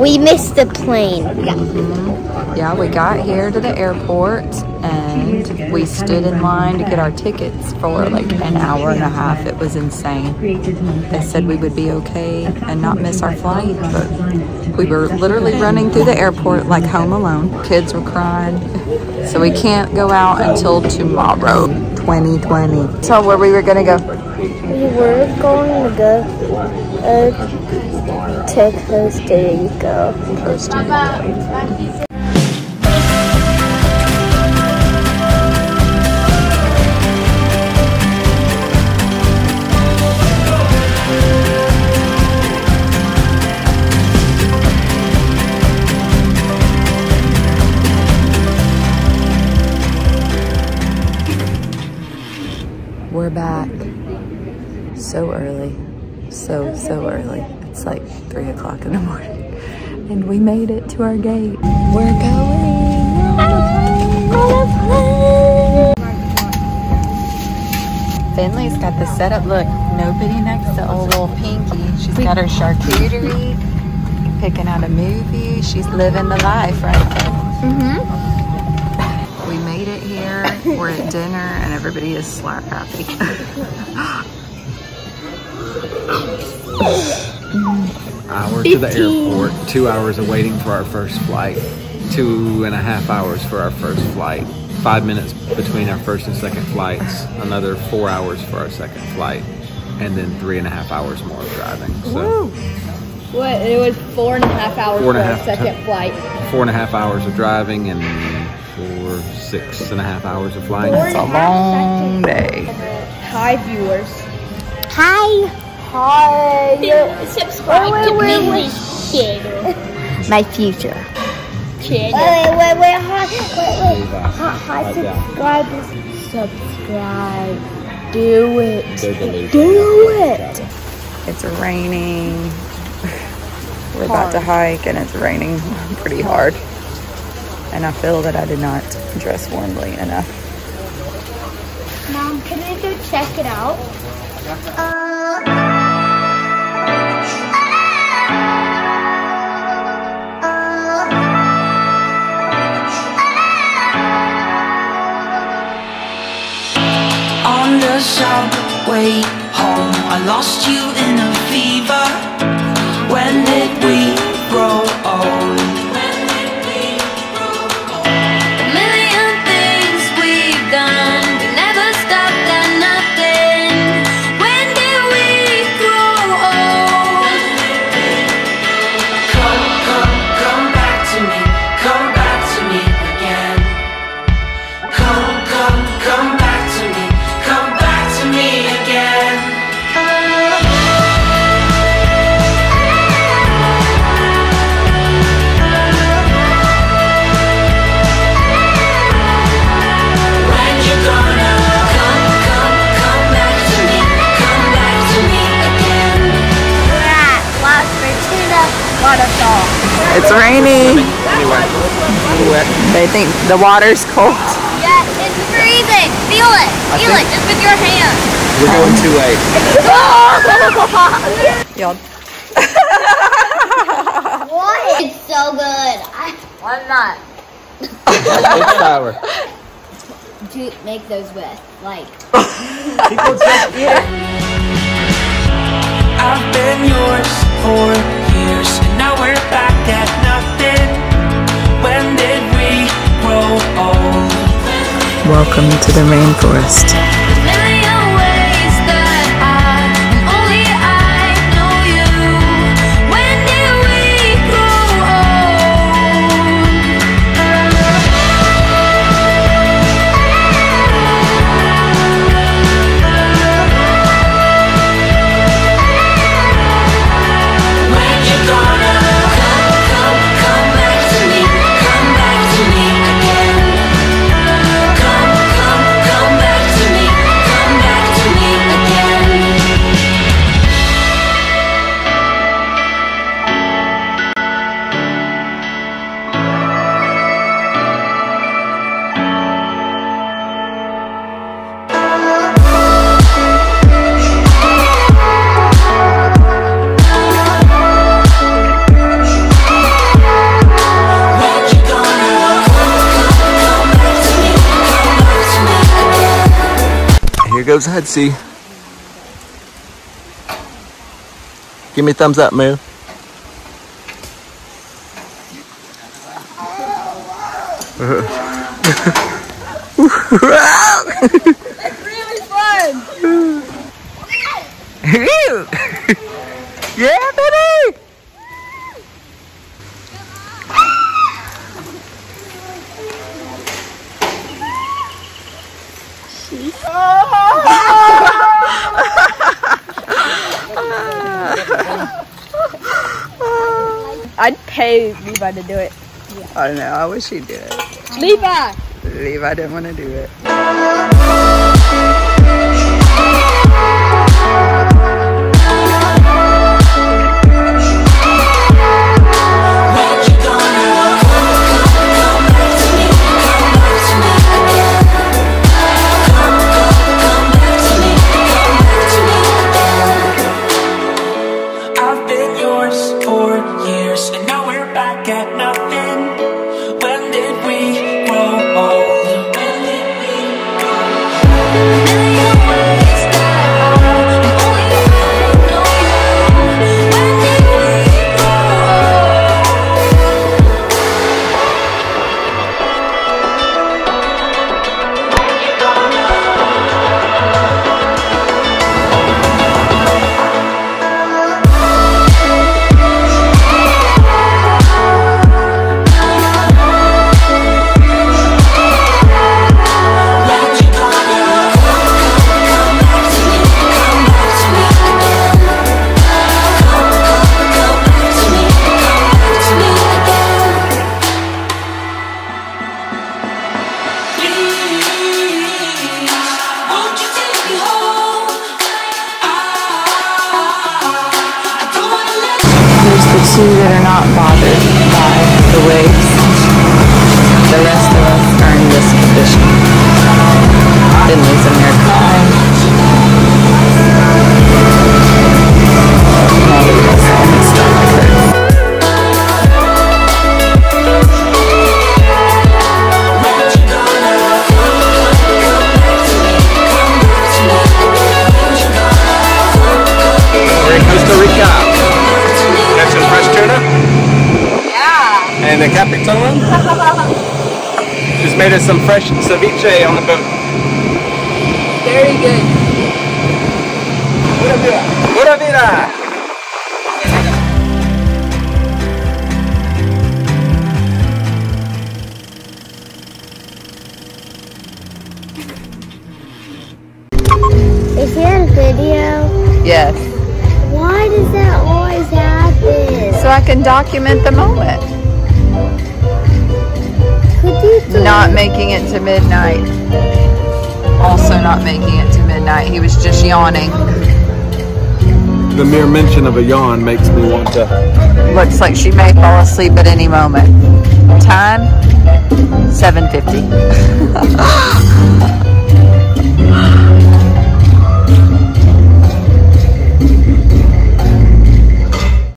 We missed the plane. Yeah. Yeah, we got here to the airport and we stood in line to get our tickets for like an hour and a half. It was insane. They said we would be okay and not miss our flight, but we were literally running through the airport like home alone. Kids were crying. So we can't go out until tomorrow, 2020. So where we were gonna go? We were going to go uh, to Costa Rica. Costa Rica. We're back so early, so, so early. It's like three o'clock in the morning and we made it to our gate. We're going on a plane. Finley's got the setup. Look, nobody next to old little Pinky. She's got her charcuterie, picking out a movie. She's living the life right there. Mm-hmm. We made it here. We're at dinner and everybody is slap happy. hour to the airport, two hours of waiting for our first flight, two and a half hours for our first flight, five minutes between our first and second flights, another four hours for our second flight, and then three and a half hours more of driving. So What? It was four and a half hours Four and a for our second flight. four and a half hours of driving and four, six and a half hours of flying. It's a long day. Hi, viewers. Hi. Hi. Subscribe to Lily's channel. My future. Channel. Wait, wait, wait, hi, wait, wait. Hi, hi, Right down. subscribers. Subscribe. Do it. They're delusional. Do it. It's raining. We're about to hike and it's raining pretty hard. And I feel that I did not dress warmly enough. Mom, can I go check it out? On wet. They think the water's cold. Yeah, it's freezing. Feel it. Feel it just with your hand. We're going too late. Y'all What? It's so good. I, I'm not. It's sour. To make those with, like. People just, yeah. I've been yours for years, and now we're back at nothing. Welcome to the rainforest. Goes Hudsy. Give me a thumbs up, Moo. Really fun. yeah, baby! I'd pay Levi to do it. I don't know. I wish he'd do it. Levi. Levi didn't want to do it. At that are not bothered by the waves. The rest of us Just us some fresh ceviche on the boat. Very good. Pura vida. Pura vida. Is there a video? Yes. Why does that always happen? So I can document the moment. Could you do Not making it to midnight. Also not making it to midnight. He was just yawning. The mere mention of a yawn makes me want to. Looks like she may fall asleep at any moment. Time 7:50.